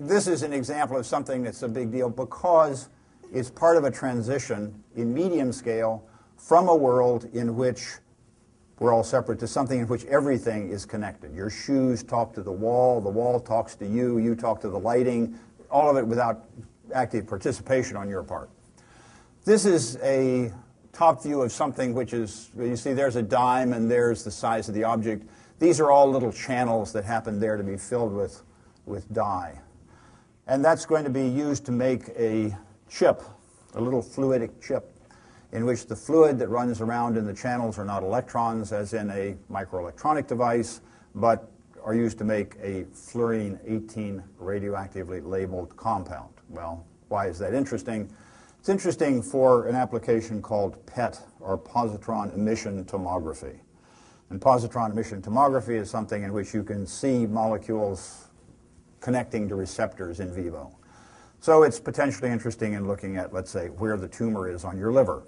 this is an example of something that's a big deal because it's part of a transition in medium scale from a world in which we're all separate to something in which everything is connected. Your shoes talk to the wall, the wall talks to you, you talk to the lighting, all of it without active participation on your part. This is a top view of something which is, you see there's a dime and there's the size of the object. These are all little channels that happen there to be filled with, with dye. And that's going to be used to make a chip, a little fluidic chip, in which the fluid that runs around in the channels are not electrons, as in a microelectronic device, but are used to make a fluorine 18 radioactively labeled compound. Well, why is that interesting? It's interesting for an application called PET, or positron emission tomography. And positron emission tomography is something in which you can see molecules connecting to receptors in vivo. So it's potentially interesting in looking at, let's say, where the tumor is on your liver.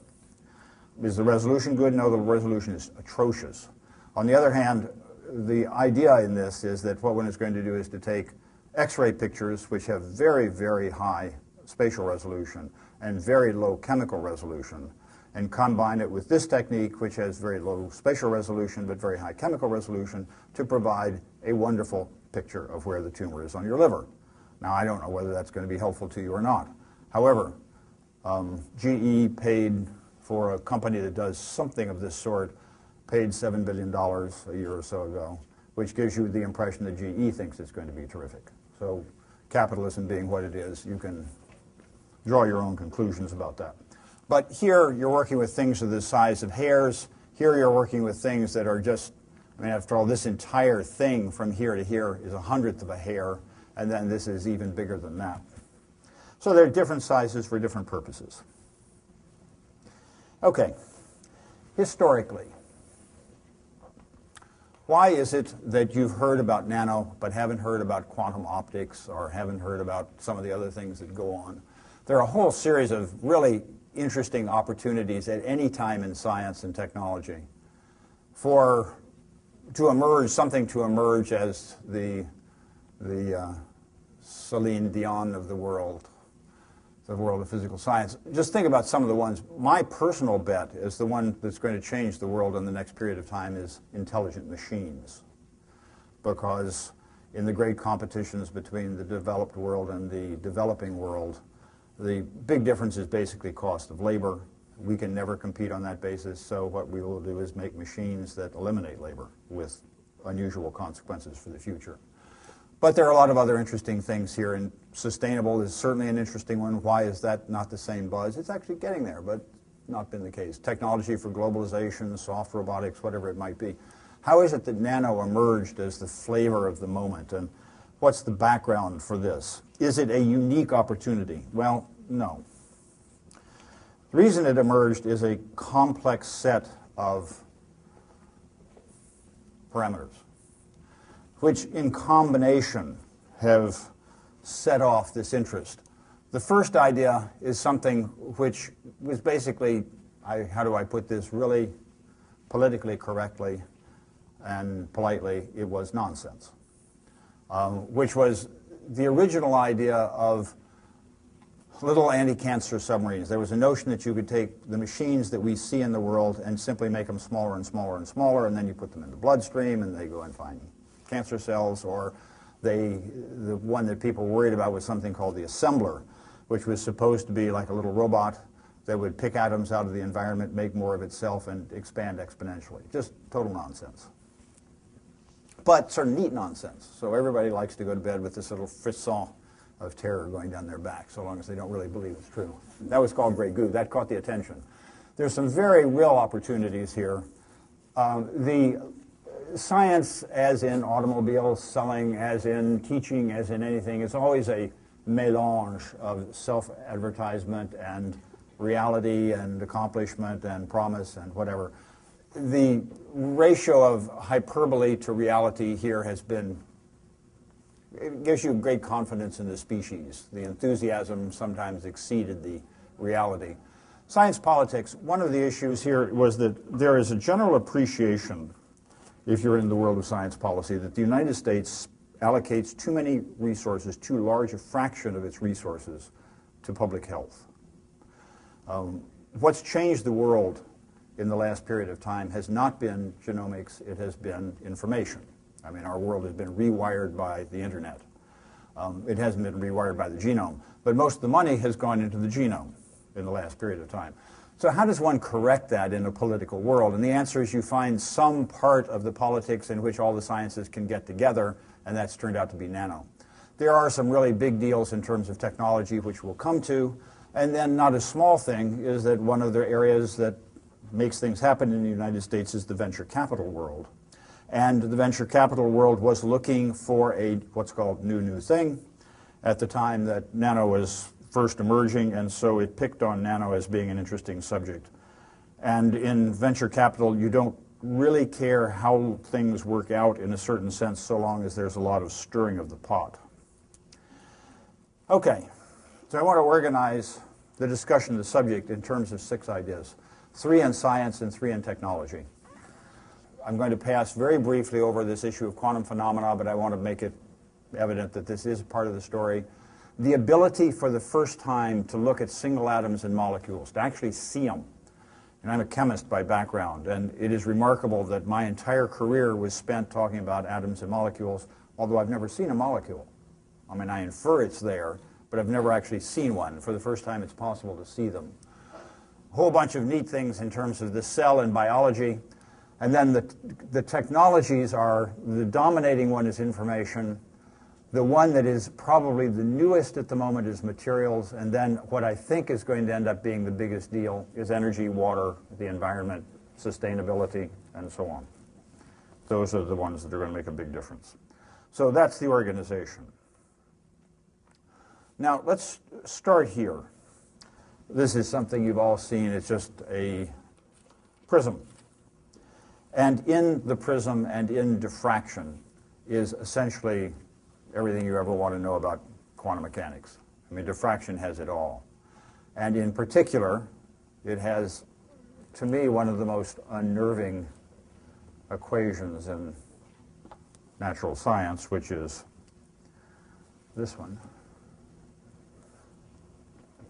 Is the resolution good? No, the resolution is atrocious. On the other hand, the idea in this is that what one is going to do is to take X-ray pictures, which have very, very high spatial resolution and very low chemical resolution, and combine it with this technique, which has very low spatial resolution but very high chemical resolution, to provide a wonderful picture of where the tumor is on your liver. Now, I don't know whether that's going to be helpful to you or not. However, um, GE paid for a company that does something of this sort, paid $7 billion a year or so ago, which gives you the impression that GE thinks it's going to be terrific. So capitalism being what it is, you can draw your own conclusions about that. But here you're working with things of the size of hairs. Here you're working with things that are just, I mean, after all, this entire thing from here to here is a hundredth of a hair and then this is even bigger than that. So there are different sizes for different purposes. Okay, historically, why is it that you've heard about nano but haven't heard about quantum optics or haven't heard about some of the other things that go on? There are a whole series of really interesting opportunities at any time in science and technology for to emerge something to emerge as the the uh, Celine Dion of the world, the world of physical science. Just think about some of the ones. My personal bet is the one that's going to change the world in the next period of time is intelligent machines. Because in the great competitions between the developed world and the developing world, the big difference is basically cost of labor. We can never compete on that basis, so what we will do is make machines that eliminate labor with unusual consequences for the future. But there are a lot of other interesting things here, and sustainable is certainly an interesting one. Why is that not the same buzz? It's actually getting there, but not been the case. Technology for globalization, soft robotics, whatever it might be. How is it that nano emerged as the flavor of the moment, and what's the background for this? Is it a unique opportunity? Well, no. The reason it emerged is a complex set of parameters which in combination have set off this interest. The first idea is something which was basically, I, how do I put this, really politically correctly and politely, it was nonsense, um, which was the original idea of little anti-cancer submarines. There was a notion that you could take the machines that we see in the world and simply make them smaller and smaller and smaller, and then you put them in the bloodstream, and they go and find cancer cells, or they, the one that people worried about was something called the assembler, which was supposed to be like a little robot that would pick atoms out of the environment, make more of itself, and expand exponentially. Just total nonsense. But sort of neat nonsense. So everybody likes to go to bed with this little frisson of terror going down their back, so long as they don't really believe it's true. That was called Grey Goo. That caught the attention. There's some very real opportunities here. Um, the science, as in automobiles, selling, as in teaching, as in anything, is always a melange of self-advertisement and reality and accomplishment and promise and whatever. The ratio of hyperbole to reality here has been, it gives you great confidence in the species. The enthusiasm sometimes exceeded the reality. Science politics, one of the issues here was that there is a general appreciation if you're in the world of science policy, that the United States allocates too many resources, too large a fraction of its resources to public health. Um, what's changed the world in the last period of time has not been genomics, it has been information. I mean, our world has been rewired by the internet. Um, it hasn't been rewired by the genome. But most of the money has gone into the genome in the last period of time. So how does one correct that in a political world? And the answer is you find some part of the politics in which all the sciences can get together, and that's turned out to be nano. There are some really big deals in terms of technology, which we'll come to. And then not a small thing is that one of the areas that makes things happen in the United States is the venture capital world. And the venture capital world was looking for a what's called new new thing at the time that nano was first emerging, and so it picked on nano as being an interesting subject. And in venture capital, you don't really care how things work out in a certain sense so long as there's a lot of stirring of the pot. Okay, so I want to organize the discussion of the subject in terms of six ideas three in science and three in technology. I'm going to pass very briefly over this issue of quantum phenomena, but I want to make it evident that this is part of the story. The ability for the first time to look at single atoms and molecules, to actually see them. And I'm a chemist by background, and it is remarkable that my entire career was spent talking about atoms and molecules, although I've never seen a molecule. I mean, I infer it's there, but I've never actually seen one. For the first time, it's possible to see them. A whole bunch of neat things in terms of the cell and biology. And then the, the technologies are the dominating one is information. The one that is probably the newest at the moment is materials. And then what I think is going to end up being the biggest deal is energy, water, the environment, sustainability, and so on. Those are the ones that are going to make a big difference. So that's the organization. Now, let's start here. This is something you've all seen. It's just a prism. And in the prism and in diffraction is essentially everything you ever want to know about quantum mechanics. I mean, diffraction has it all. And in particular, it has, to me, one of the most unnerving equations in natural science, which is this one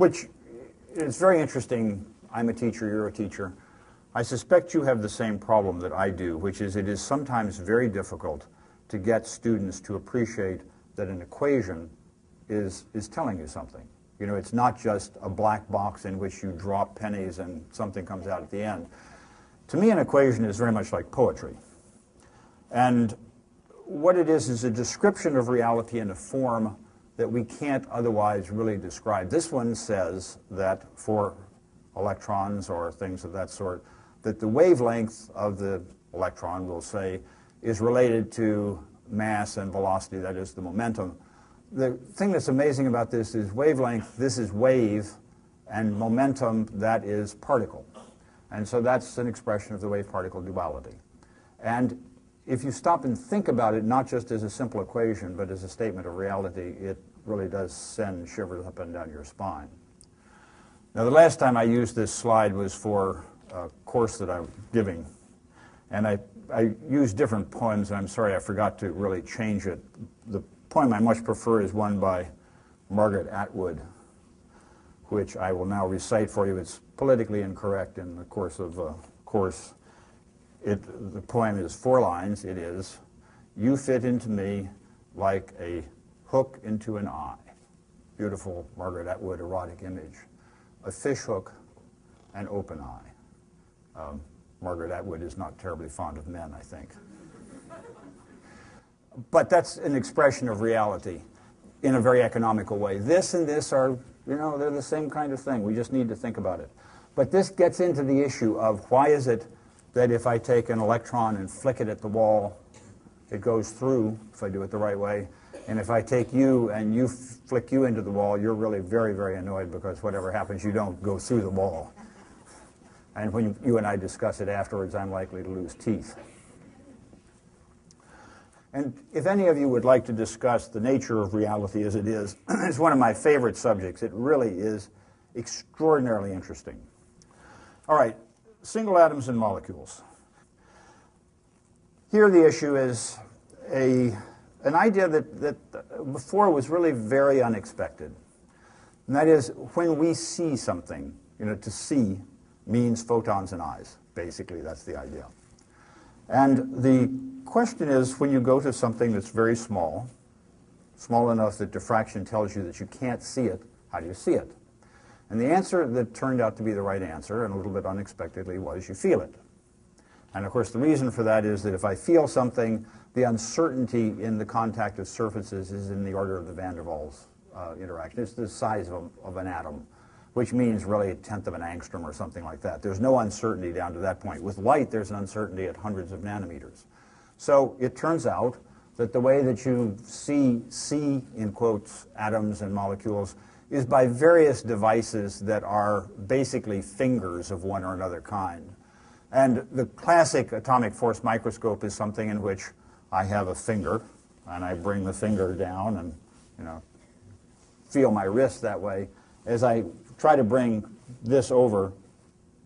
which is very interesting. I'm a teacher, you're a teacher. I suspect you have the same problem that I do, which is it is sometimes very difficult to get students to appreciate that an equation is, is telling you something. You know, it's not just a black box in which you drop pennies and something comes out at the end. To me, an equation is very much like poetry. And what it is is a description of reality in a form that we can't otherwise really describe. This one says that for electrons or things of that sort, that the wavelength of the electron, we'll say, is related to mass and velocity, that is the momentum. The thing that's amazing about this is wavelength, this is wave, and momentum, that is particle. And so that's an expression of the wave-particle duality. And if you stop and think about it, not just as a simple equation, but as a statement of reality, it really does send shivers up and down your spine. Now, the last time I used this slide was for a course that I'm giving, and I, I used different poems, and I'm sorry I forgot to really change it. The poem I much prefer is one by Margaret Atwood, which I will now recite for you. It's politically incorrect in the course of a course. It, the poem is four lines. It is, You fit into me like a hook into an eye. Beautiful Margaret Atwood erotic image. A fish hook, an open eye. Um, Margaret Atwood is not terribly fond of men, I think. but that's an expression of reality in a very economical way. This and this are, you know, they're the same kind of thing. We just need to think about it. But this gets into the issue of why is it that if I take an electron and flick it at the wall, it goes through, if I do it the right way, and if I take you and you flick you into the wall, you're really very, very annoyed because whatever happens, you don't go through the wall. And when you and I discuss it afterwards, I'm likely to lose teeth. And if any of you would like to discuss the nature of reality as it is, it's one of my favorite subjects. It really is extraordinarily interesting. All right, single atoms and molecules. Here the issue is a an idea that, that before was really very unexpected. And that is when we see something, you know, to see means photons and eyes. Basically, that's the idea. And the question is when you go to something that's very small, small enough that diffraction tells you that you can't see it, how do you see it? And the answer that turned out to be the right answer, and a little bit unexpectedly, was you feel it. And of course, the reason for that is that if I feel something, the uncertainty in the contact of surfaces is in the order of the van der Waals uh, interaction. It's the size of, a, of an atom, which means really a tenth of an angstrom or something like that. There's no uncertainty down to that point. With light, there's an uncertainty at hundreds of nanometers. So it turns out that the way that you see, see in quotes, atoms and molecules is by various devices that are basically fingers of one or another kind. And the classic atomic force microscope is something in which I have a finger, and I bring the finger down and, you know, feel my wrist that way. As I try to bring this over,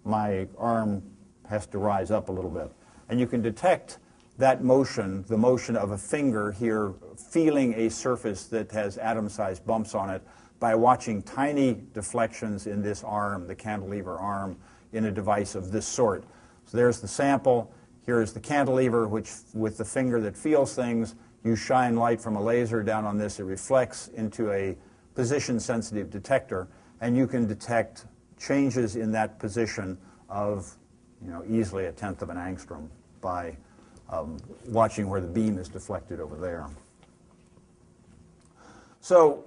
my arm has to rise up a little bit. And you can detect that motion, the motion of a finger here, feeling a surface that has atom-sized bumps on it by watching tiny deflections in this arm, the cantilever arm, in a device of this sort. So there's the sample. Here's the cantilever, which with the finger that feels things, you shine light from a laser down on this. It reflects into a position-sensitive detector, and you can detect changes in that position of you know, easily a tenth of an angstrom by um, watching where the beam is deflected over there. So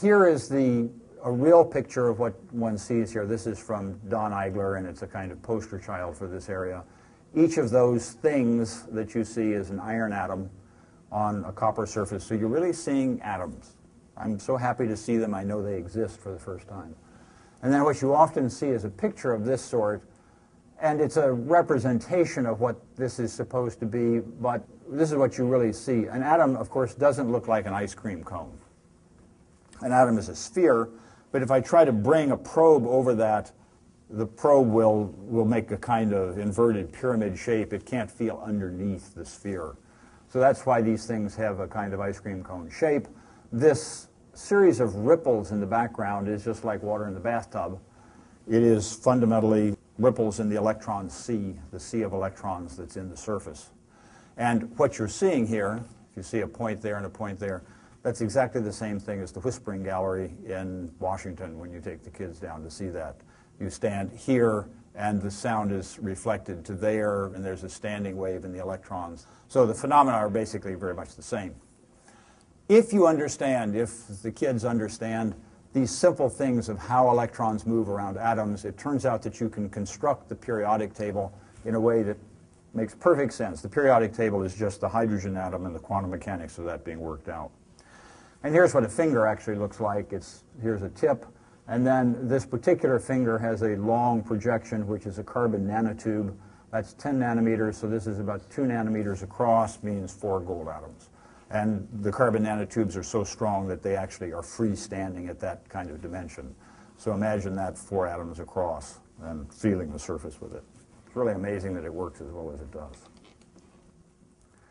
here is the a real picture of what one sees here. This is from Don Eigler, and it's a kind of poster child for this area. Each of those things that you see is an iron atom on a copper surface. So you're really seeing atoms. I'm so happy to see them. I know they exist for the first time. And then what you often see is a picture of this sort, and it's a representation of what this is supposed to be, but this is what you really see. An atom, of course, doesn't look like an ice cream cone. An atom is a sphere, but if I try to bring a probe over that, the probe will, will make a kind of inverted pyramid shape. It can't feel underneath the sphere. So that's why these things have a kind of ice cream cone shape. This series of ripples in the background is just like water in the bathtub. It is fundamentally ripples in the electron sea, the sea of electrons that's in the surface. And what you're seeing here, if you see a point there and a point there, that's exactly the same thing as the Whispering Gallery in Washington when you take the kids down to see that. You stand here and the sound is reflected to there and there's a standing wave in the electrons. So the phenomena are basically very much the same. If you understand, if the kids understand these simple things of how electrons move around atoms, it turns out that you can construct the periodic table in a way that makes perfect sense. The periodic table is just the hydrogen atom and the quantum mechanics of that being worked out. And here's what a finger actually looks like. It's, here's a tip. And then this particular finger has a long projection, which is a carbon nanotube. That's 10 nanometers, so this is about 2 nanometers across, means four gold atoms. And the carbon nanotubes are so strong that they actually are freestanding at that kind of dimension. So imagine that four atoms across and feeling the surface with it. It's really amazing that it works as well as it does.